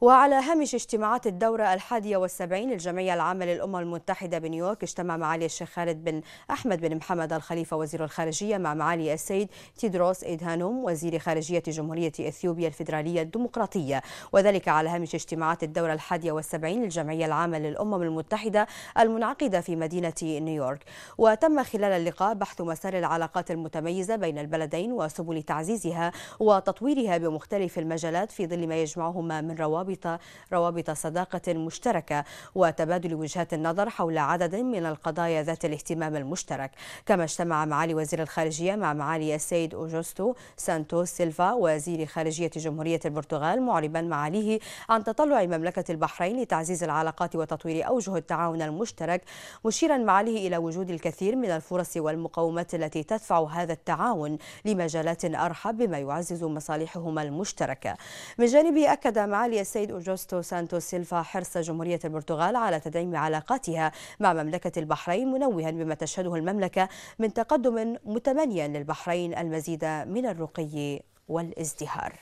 وعلى هامش اجتماعات الدورة الحادية والسبعين للجمعية العامة للأمم المتحدة بنيويورك اجتمع معالي الشيخ خالد بن أحمد بن محمد الخليفة وزير الخارجية مع معالي السيد تيدروس إيدهانوم وزير خارجية جمهورية إثيوبيا الفيدرالية الديمقراطية. وذلك على هامش اجتماعات الدورة الحادية والسبعين للجمعية العامة للأمم المتحدة المنعقدة في مدينة نيويورك. وتم خلال اللقاء بحث مسار العلاقات المتميزة بين البلدين وسبل تعزيزها وتطويرها بمختلف المجالات في ظل ما يجمعهما من روابط روابط روابط صداقة مشتركة وتبادل وجهات النظر حول عدد من القضايا ذات الاهتمام المشترك. كما اجتمع معالي وزير الخارجية مع معالي السيد أوجوستو سانتوس سيلفا وزير خارجية جمهورية البرتغال معربا معاليه عن تطلع مملكة البحرين لتعزيز العلاقات وتطوير أوجه التعاون المشترك مشيرا معاليه إلى وجود الكثير من الفرص والمقومات التي تدفع هذا التعاون لمجالات أرحب بما يعزز مصالحهما المشتركة. من جانبه أكد معالي السيد السيد أوجوستو سانتوس سيلفا حرص جمهورية البرتغال على تدعيم علاقاتها مع مملكة البحرين منوها بما تشهده المملكة من تقدم متمنيا للبحرين المزيد من الرقي والازدهار.